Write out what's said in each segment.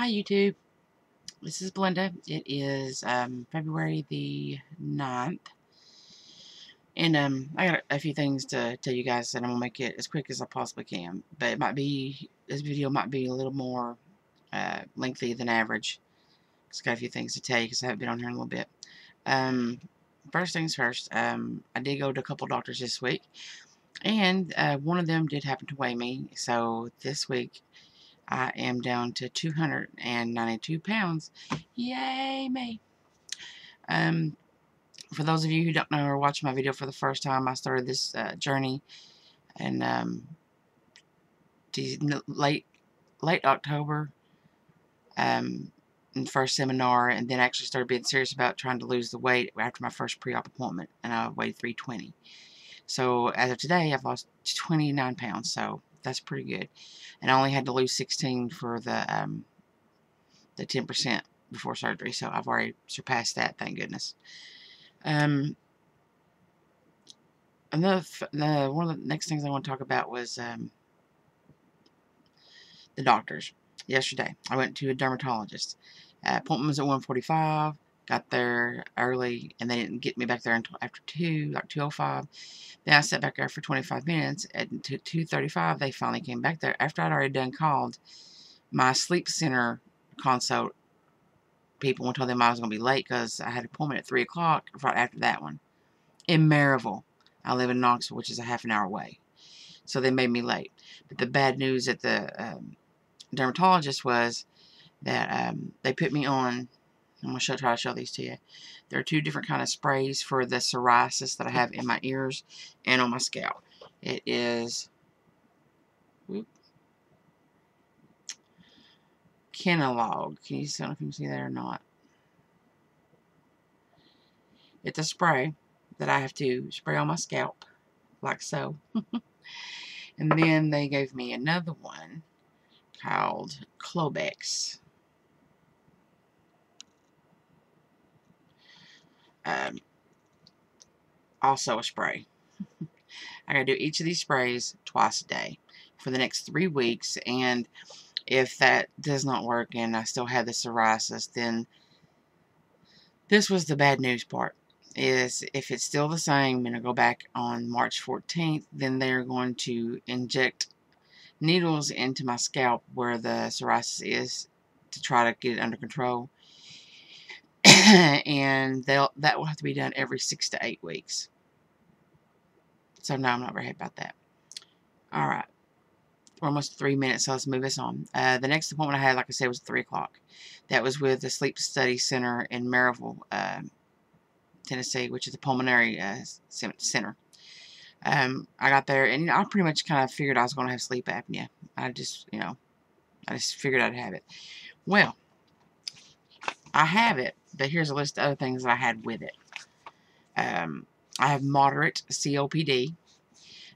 Hi YouTube. This is Belinda. It is um, February the 9th. And um, I got a few things to tell you guys and I'm going to make it as quick as I possibly can. But it might be, this video might be a little more uh, lengthy than average. Just got a few things to tell you because I haven't been on here in a little bit. Um, first things first, um, I did go to a couple doctors this week. And uh, one of them did happen to weigh me. So this week I am down to 292 pounds. Yay me! Um, for those of you who don't know or watch my video for the first time, I started this uh, journey in um, late late October um, in the first seminar, and then actually started being serious about trying to lose the weight after my first pre-op appointment, and I weighed 320. So as of today, I've lost 29 pounds. So that's pretty good. And I only had to lose 16 for the um, the 10% before surgery, so I've already surpassed that, thank goodness. Um, another, the, one of the next things I want to talk about was um, the doctors. Yesterday, I went to a dermatologist. Uh, appointment was at 145 got there early and they didn't get me back there until after 2, like 2.05. Then I sat back there for 25 minutes. At 2.35, they finally came back there. After I'd already done called my sleep center consult people and told them I was going to be late because I had an appointment at 3 o'clock right after that one. In Maryville. I live in Knoxville, which is a half an hour away. So they made me late. But the bad news at the um, dermatologist was that um, they put me on I'm going to try to show these to you. There are two different kind of sprays for the psoriasis that I have in my ears and on my scalp. It is whoop, Kenalog. Can you see, if you see that or not? It's a spray that I have to spray on my scalp, like so. and then they gave me another one called Clobex. Um, also a spray. I gotta do each of these sprays twice a day for the next three weeks and if that does not work and I still have the psoriasis then this was the bad news part is if it's still the same and I go back on March 14th then they're going to inject needles into my scalp where the psoriasis is to try to get it under control and they'll that will have to be done every six to eight weeks. So no, I'm not very happy about that. All right. We're almost three minutes, so let's move this on. Uh, the next appointment I had, like I said, was 3 o'clock. That was with the Sleep Study Center in Maryville, uh, Tennessee, which is a pulmonary uh, center. Um, I got there, and I pretty much kind of figured I was going to have sleep apnea. I just, you know, I just figured I'd have it. Well, I have it, but here's a list of other things that I had with it. Um, I have moderate COPD.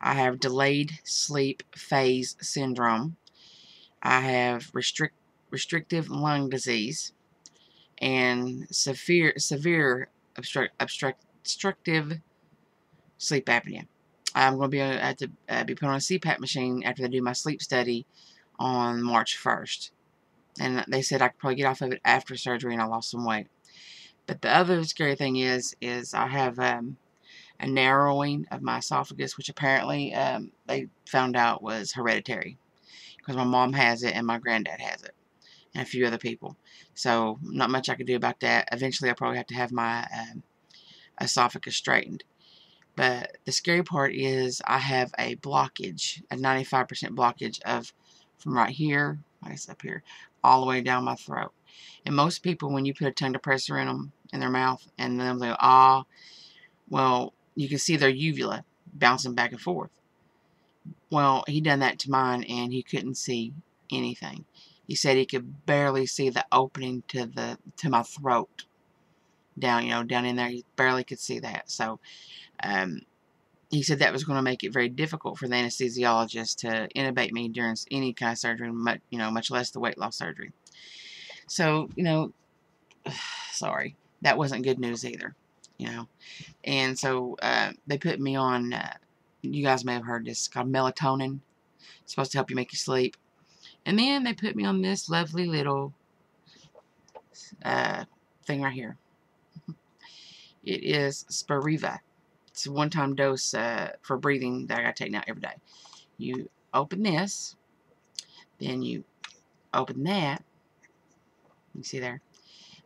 I have delayed sleep phase syndrome. I have restrict, restrictive lung disease and severe severe obstruct, obstruct, obstructive sleep apnea. I'm going to be uh, to uh, be put on a CPAP machine after they do my sleep study on March 1st. And they said I could probably get off of it after surgery and I lost some weight. But the other scary thing is, is I have um, a narrowing of my esophagus, which apparently um, they found out was hereditary. Because my mom has it and my granddad has it. And a few other people. So, not much I could do about that. Eventually, I'll probably have to have my um, esophagus straightened. But the scary part is I have a blockage, a 95% blockage of from right here, I guess up here, all the way down my throat. And most people, when you put a tongue depressor in them, in their mouth, and then they go, ah, well, you can see their uvula bouncing back and forth. Well, he done that to mine, and he couldn't see anything. He said he could barely see the opening to the to my throat down, you know, down in there. He barely could see that. So, um, he said that was going to make it very difficult for the anesthesiologist to intubate me during any kind of surgery, much, you know, much less the weight loss surgery. So, you know, sorry, that wasn't good news either, you know. And so uh, they put me on, uh, you guys may have heard this, called melatonin. It's supposed to help you make you sleep. And then they put me on this lovely little uh, thing right here. It is Spiriva. It's a one-time dose uh, for breathing that I got to take now every day. You open this, then you open that. You see there?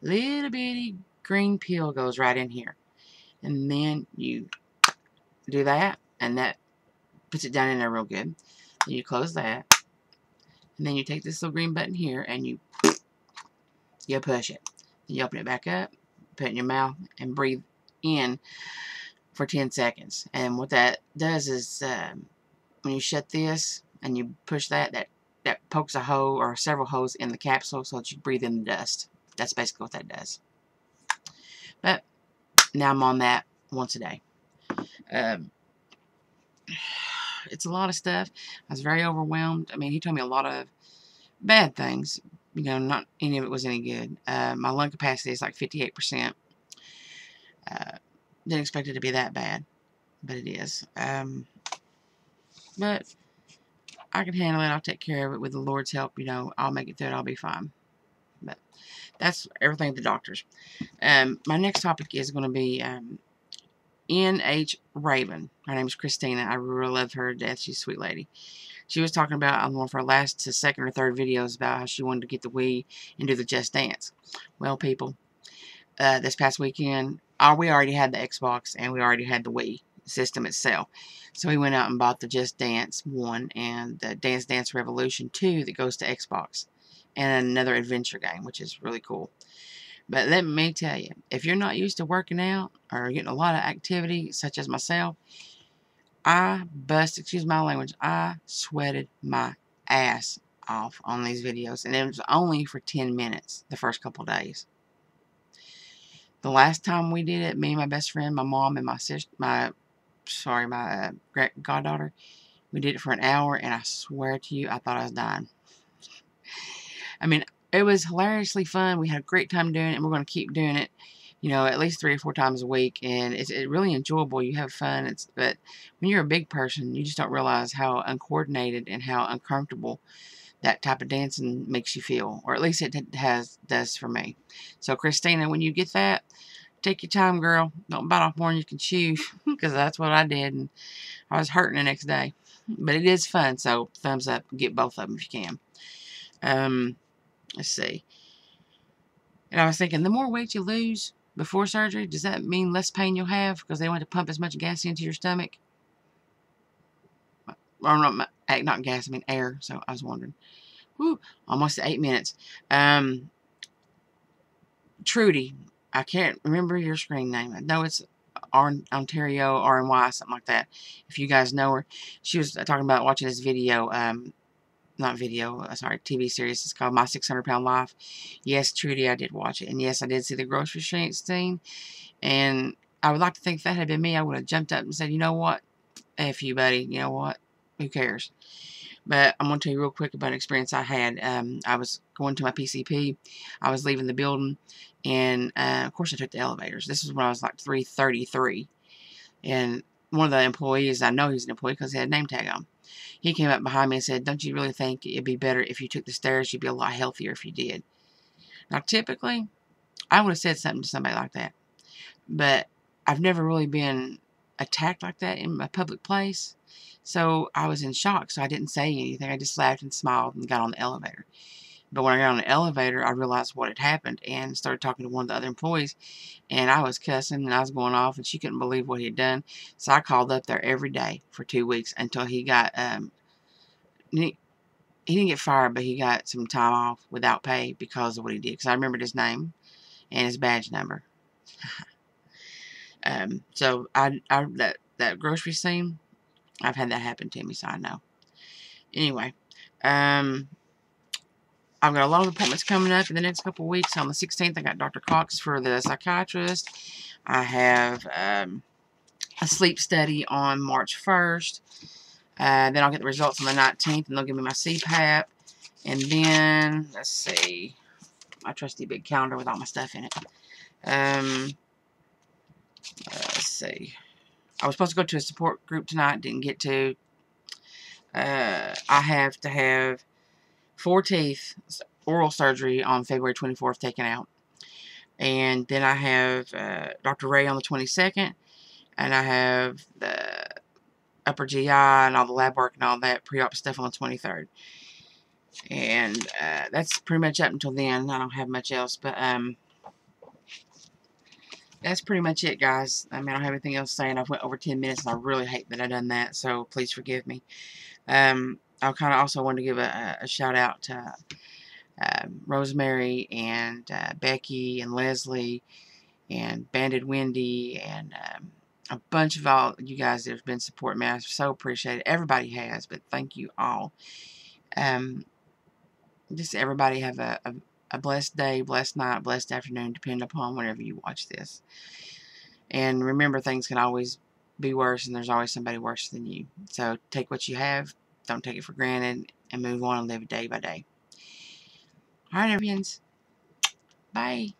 Little bitty green peel goes right in here. And then you do that, and that puts it down in there real good. Then you close that. And then you take this little green button here, and you, you push it. You open it back up, put it in your mouth, and breathe in for 10 seconds. And what that does is, um, when you shut this, and you push that, that, that pokes a hole or several holes in the capsule so that you breathe in the dust. That's basically what that does. But now I'm on that once a day. Um, it's a lot of stuff. I was very overwhelmed. I mean, he told me a lot of bad things. You know, not any of it was any good. Uh, my lung capacity is like 58%. Uh, didn't expect it to be that bad, but it is. Um, but I can handle it. I'll take care of it with the Lord's help. You know, I'll make it through it. I'll be fine. But that's everything the doctors. Um, my next topic is going to be um, N.H. Raven. Her name is Christina. I really love her to death. She's a sweet lady. She was talking about on one of her last to second or third videos about how she wanted to get the Wii and do the Just Dance. Well, people, uh, this past weekend, uh, we already had the Xbox and we already had the Wii system itself. So we went out and bought the Just Dance 1 and the Dance Dance Revolution 2 that goes to Xbox and another adventure game, which is really cool. But let me tell you, if you're not used to working out or getting a lot of activity, such as myself, I bust, excuse my language, I sweated my ass off on these videos. And it was only for 10 minutes the first couple days. The last time we did it, me and my best friend, my mom, and my sister, my, sorry, my uh, goddaughter, we did it for an hour, and I swear to you, I thought I was dying. I mean, it was hilariously fun. We had a great time doing it, and we're going to keep doing it, you know, at least three or four times a week. And it's, it's really enjoyable. You have fun. It's But when you're a big person, you just don't realize how uncoordinated and how uncomfortable that type of dancing makes you feel. Or at least it has does for me. So, Christina, when you get that, take your time, girl. Don't bite off more than you can chew, because that's what I did, and I was hurting the next day. But it is fun, so thumbs up. Get both of them if you can. Um, Let's see. And I was thinking, the more weight you lose before surgery, does that mean less pain you'll have because they want to pump as much gas into your stomach? Or not, not gas, I mean air. So I was wondering. Whew, almost eight minutes. Um, Trudy, I can't remember your screen name. I know it's Ontario, RNY, something like that. If you guys know her, she was talking about watching this video. Um, not video, uh, sorry, TV series. It's called My 600 Pound Life. Yes, Trudy, I did watch it. And yes, I did see the grocery scene. And I would like to think if that had been me, I would have jumped up and said, you know what? F you, buddy. You know what? Who cares? But I'm going to tell you real quick about an experience I had. Um, I was going to my PCP. I was leaving the building. And, uh, of course, I took the elevators. This was when I was like 333. And one of the employees, I know he's an employee because he had a name tag on he came up behind me and said, don't you really think it'd be better if you took the stairs? You'd be a lot healthier if you did. Now, typically, I would have said something to somebody like that. But I've never really been attacked like that in a public place. So I was in shock, so I didn't say anything. I just laughed and smiled and got on the elevator. But when I got on the elevator, I realized what had happened and started talking to one of the other employees. And I was cussing and I was going off, and she couldn't believe what he had done. So I called up there every day for two weeks until he got, um, he, he didn't get fired, but he got some time off without pay because of what he did. Because I remembered his name and his badge number. um, so I, I that that grocery scene, I've had that happen to me, so I know. Anyway, um, I've got a lot of appointments coming up in the next couple weeks. On the 16th, I got Dr. Cox for the psychiatrist. I have um, a sleep study on March 1st. Uh, then I'll get the results on the 19th, and they'll give me my CPAP. And then, let's see, my trusty big calendar with all my stuff in it. Um, let's see. I was supposed to go to a support group tonight, didn't get to. Uh, I have to have four teeth, oral surgery on February 24th taken out. And then I have uh, Dr. Ray on the 22nd. And I have the upper GI and all the lab work and all that pre-op stuff on the 23rd. And uh, that's pretty much up until then. I don't have much else. But um, that's pretty much it, guys. I mean, I don't have anything else to say. And I've went over 10 minutes. And I really hate that i done that. So please forgive me. Um, I kind of also want to give a, a shout out to um, Rosemary and uh, Becky and Leslie and Banded Wendy and um, a bunch of all you guys that have been supporting me. I so appreciate it. Everybody has, but thank you all. Um, just everybody have a, a, a blessed day, blessed night, blessed afternoon, depending upon whenever you watch this. And remember, things can always be worse, and there's always somebody worse than you. So take what you have, don't take it for granted, and move on and live day by day. Alright, everyone. Bye.